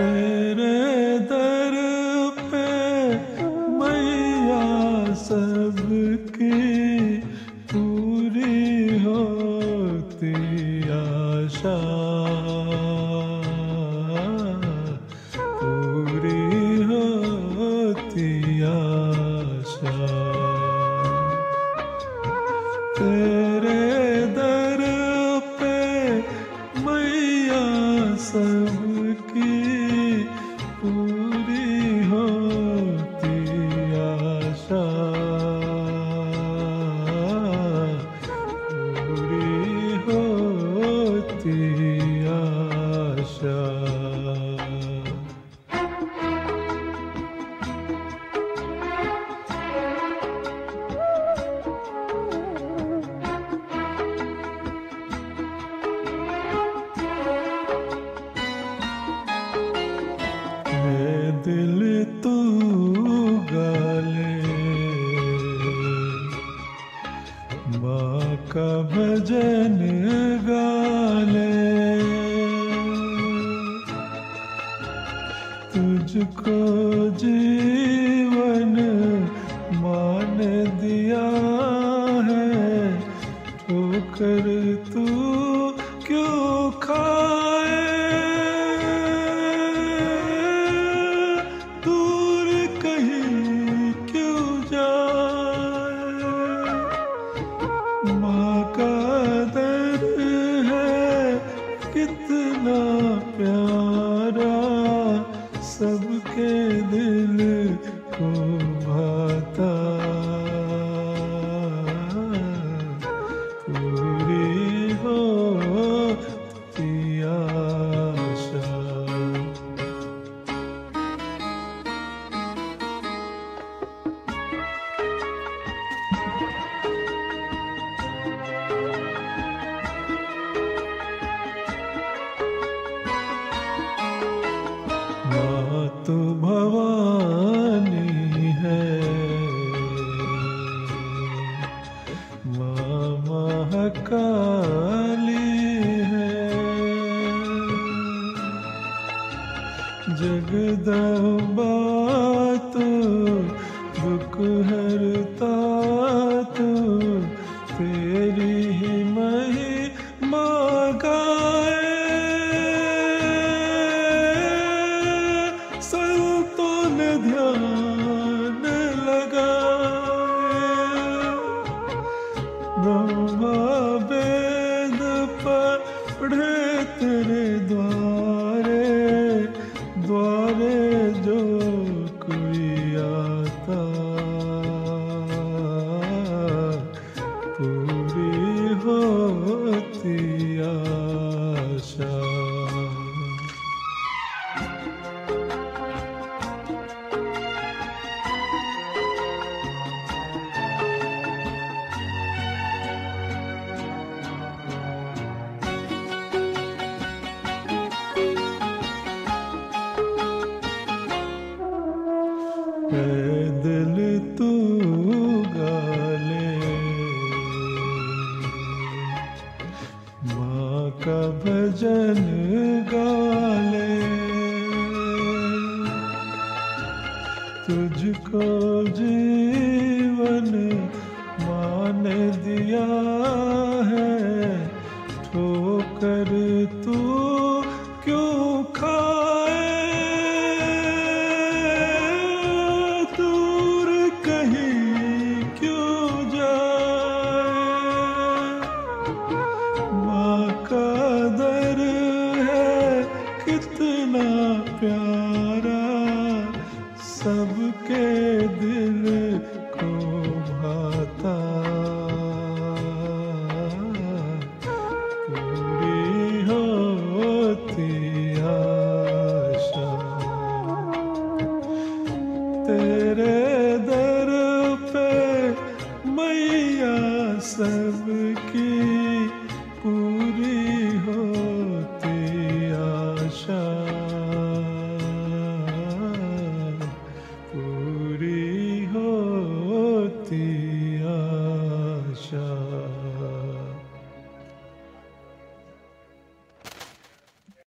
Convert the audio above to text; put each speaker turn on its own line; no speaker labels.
तेरे दर पे मैया सबकी पूरी होती आशा। শান্তি আশা। দিল তো গালে বাঁকা ভজন গা भाता जगदम्बा तु जगदु हरता पैदल तू गाले। माँ का भजन गाले। तुझको जीवन मान दिया। सबके पूरे